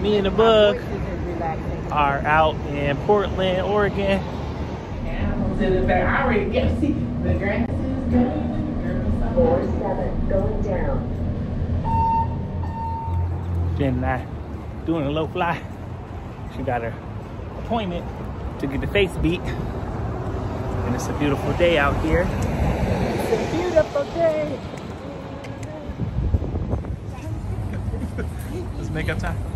Me and the bug are out in Portland, Oregon. Animals in the back. I already get see the grass is. Four seven going down. Jen and I doing a low fly. She got her appointment to get the face beat. And it's a beautiful day out here. It's a beautiful day. it's makeup time.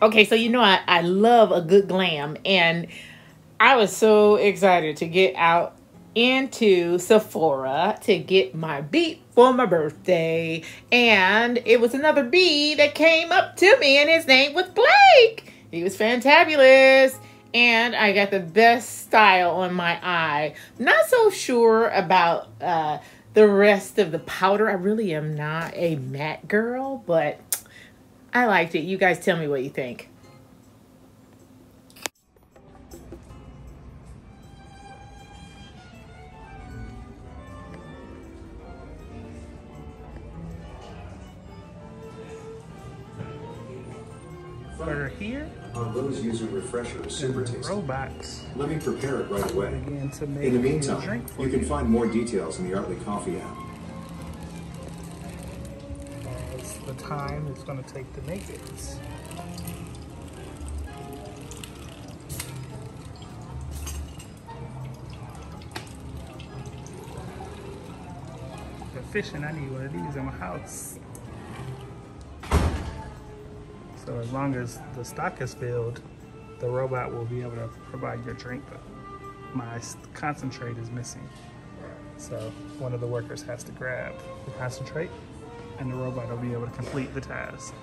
Okay, so you know I, I love a good glam and I was so excited to get out into Sephora to get my beat for my birthday. And it was another bee that came up to me and his name was Blake. He was fantabulous. And I got the best style on my eye. Not so sure about uh, the rest of the powder. I really am not a matte girl, but I liked it. You guys tell me what you think. We're here. Uh, Our Rose Yuzu Refresher super The tasty. robots Let me prepare it right away. begin to make In the meantime, you can find more details in the Artly Coffee app. Time it's going to take to make it. For fishing, I need one of these in my house. So as long as the stock is filled, the robot will be able to provide your drink. My concentrate is missing. So one of the workers has to grab the concentrate and the robot will be able to complete the task.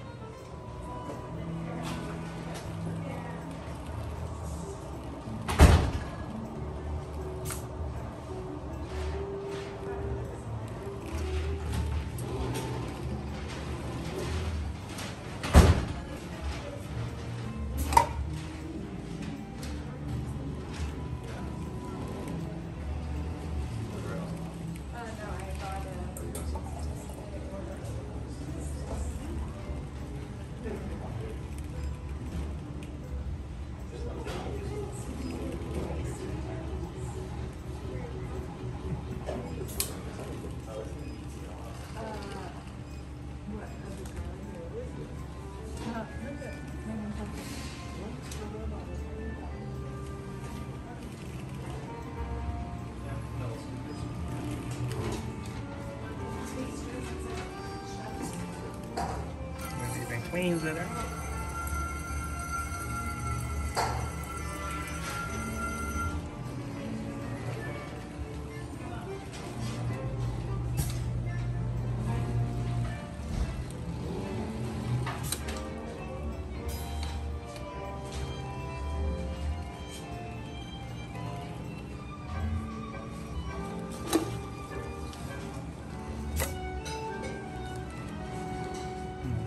Cleans it out.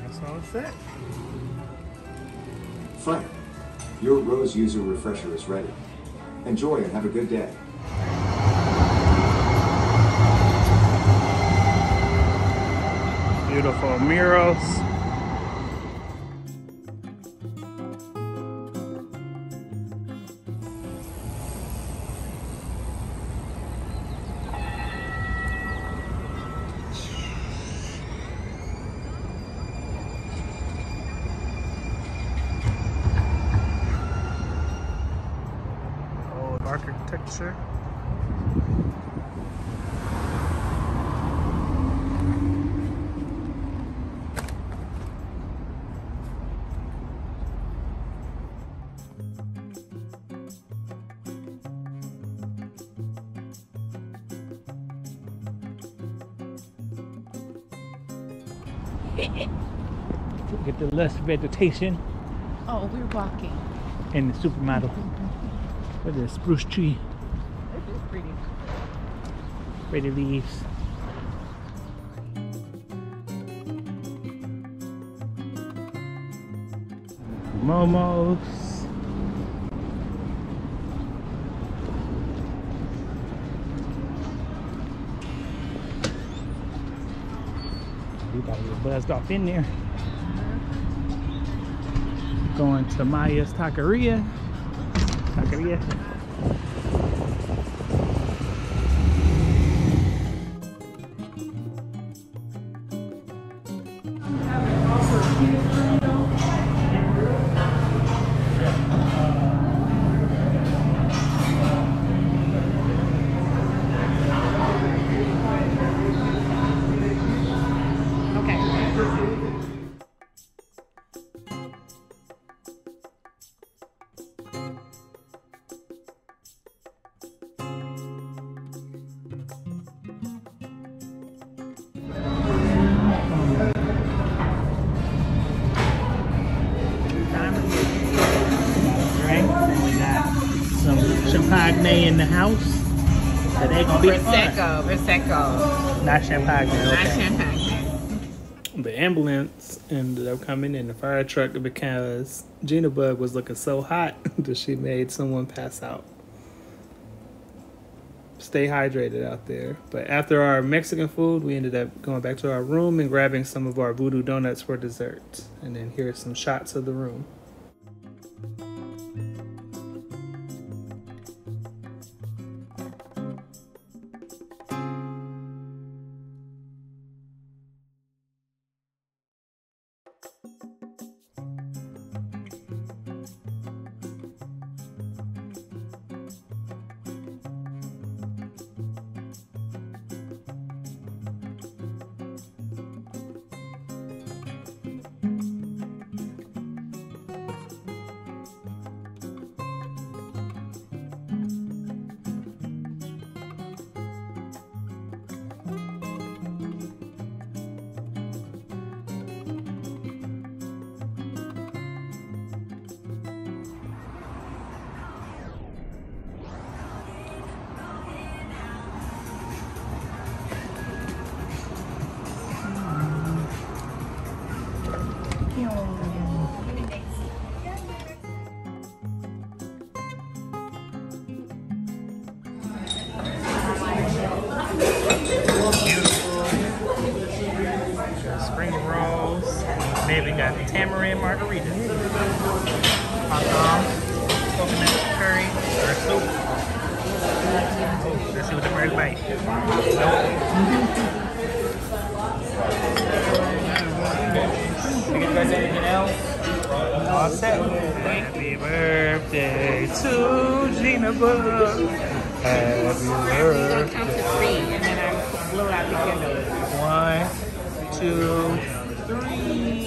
That's all it's. Your Rose Yuzu Refresher is ready. Enjoy and have a good day. Beautiful murals. Architecture. Get the less vegetation Oh, we're walking. and the supermodel. Look at the spruce tree, This is pretty. pretty leaves. Momos. We got a get buzzed off in there. Going to Maya's Taqueria. Taqueria. Okay. Champagne in the house. So they gonna be fun. Prosecco, Prosecco. Not champagne. Not Okay. champagne. The ambulance ended up coming in the fire truck because Gina Bug was looking so hot that she made someone pass out. Stay hydrated out there. But after our Mexican food, we ended up going back to our room and grabbing some of our voodoo donuts for dessert. And then here's some shots of the room. Spring rolls. Maybe got tamarind margaritas. Hot dogs. Coconut curry or soup. Let's see what the first bite. You guys anything else? All set. Happy birthday to Gina Bug. Happy We're gonna count to three and then I blow out the candles. One, two, three.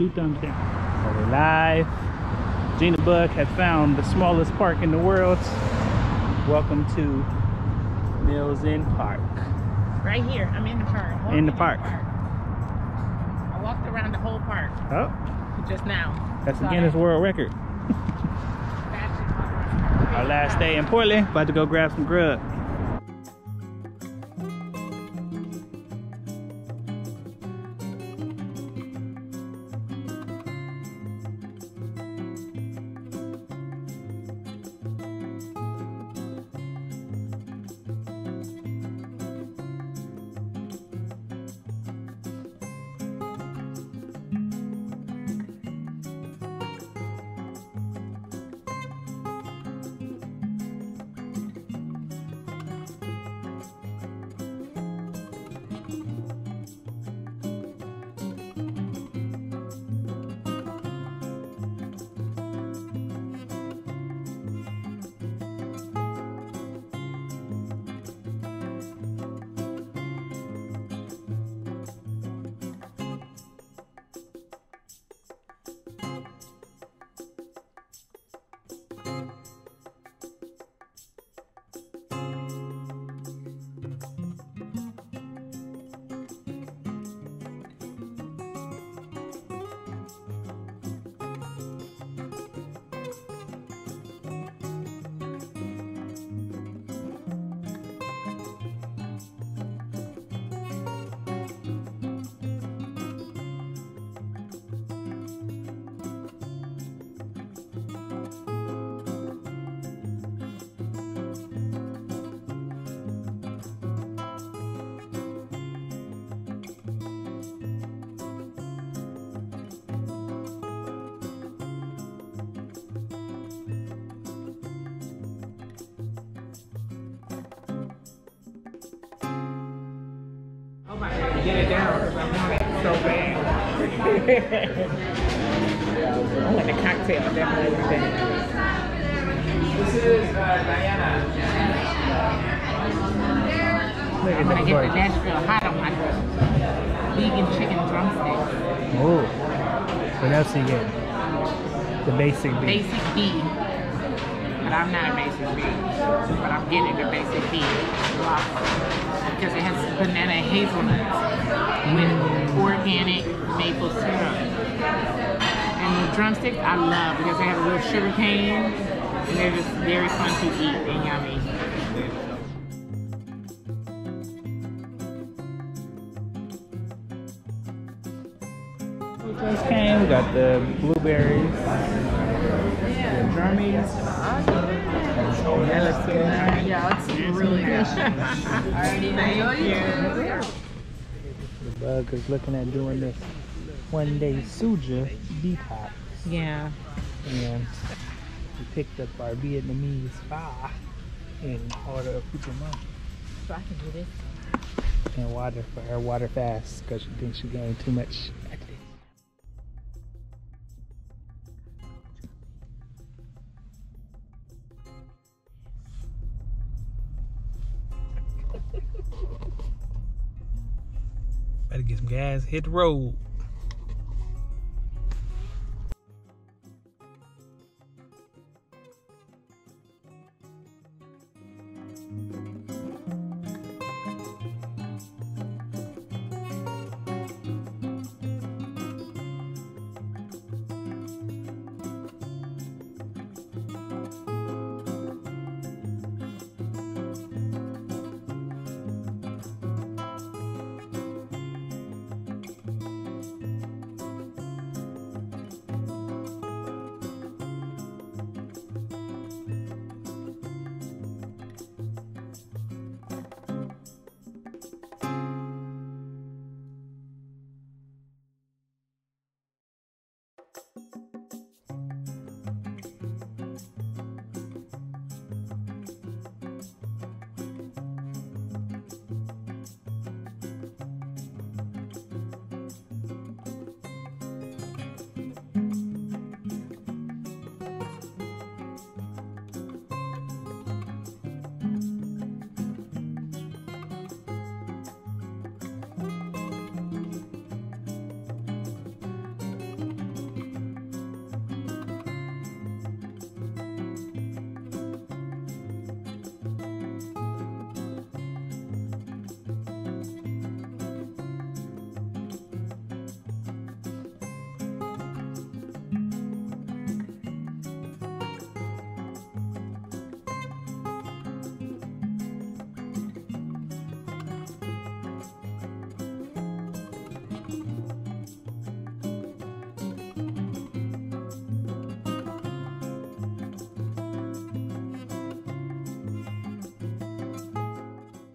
Two thumbs down. So we're live. Gina Bug has found the smallest park in the world. Welcome to Mills End Park. Right here, I'm in the park. In the walking park. I walked around the whole park Oh, just now. that's a Saw Guinness that World Record. Our last day in Portland. About to go grab some grub. Down because I want it so bad. I want the cocktail definitely. This is uh, Diana. Look I'm gonna get the. Nashville hot on my vegan chicken drumsticks. Oh, what else you get? The basic beef. Basic B. But I'm not a basic B. But I'm getting the basic B waffle. Because it has banana hazelnuts with organic maple syrup. And the drumsticks I love because they have a little sugar cane and they're just very fun to eat and yummy. Just came. We got the blueberries, the drummies. That looks so nice. Yeah, it's really good. Thank you. The bug is looking at doing this one day suja detox. Yeah. And we picked up our Vietnamese pho in order of Puchama So I can do this. and water for her water fast because she thinks she gained too much. Gas, hit the road.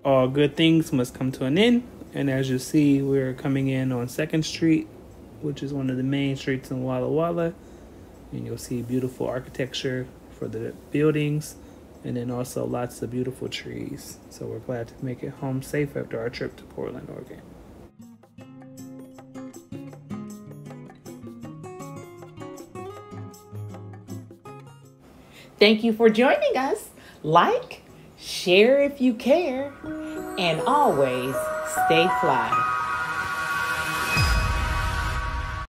All good things must come to an end. And as you see, we're coming in on Second Street, which is one of the main streets in Walla Walla. And you'll see beautiful architecture for the buildings, and then also lots of beautiful trees. So we're glad to make it home safe after our trip to Portland, Oregon. Thank you for joining us. Like, share if you care, and always stay fly.